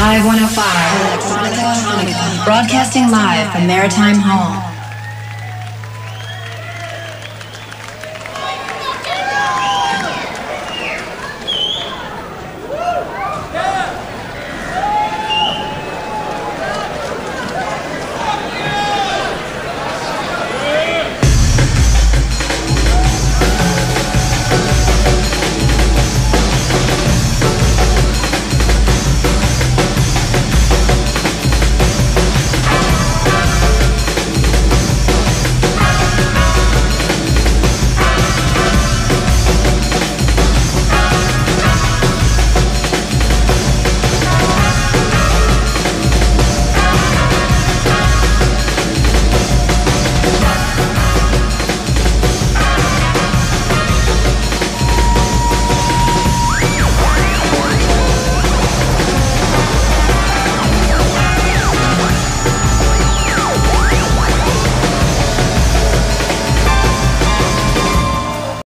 Live 105, Electronica, broadcasting live from Maritime Hall.